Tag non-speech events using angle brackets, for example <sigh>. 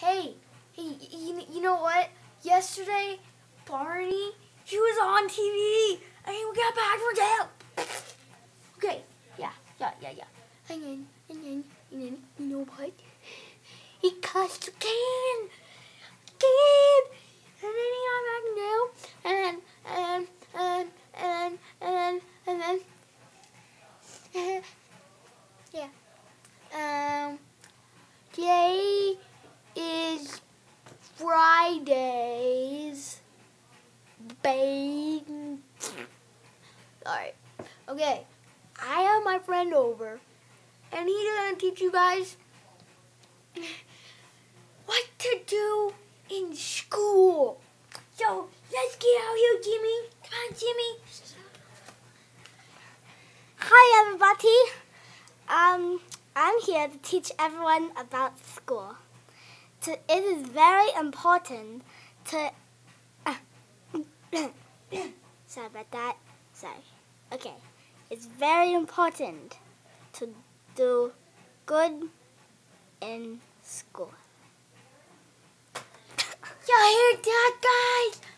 Hey, hey, you, you know what? Yesterday, Barney, he was on TV, and he got back from jail. Okay, yeah, yeah, yeah, yeah. And then, and then, and then, you know what? He cussed a can, can, and then he got back in jail, and and and and and and then, yeah. Um, today is Fridays. Bang. Alright. Okay. I have my friend over, and he's gonna teach you guys what to do in school. So let's get out here, Jimmy. Come on, Jimmy. Hi, everybody. Um, I'm here to teach everyone about school. To, it is very important to. Uh, <coughs> sorry about that. Sorry. Okay. It's very important to do good in school. Y'all hear that, guys?